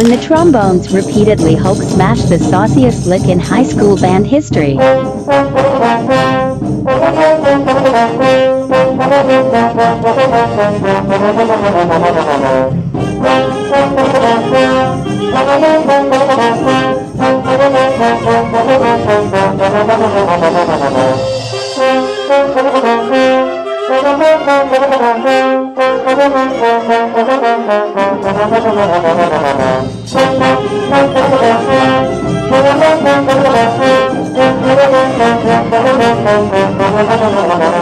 when the trombones repeatedly Hulk smashed the sauciest lick in high school band history. Thank you.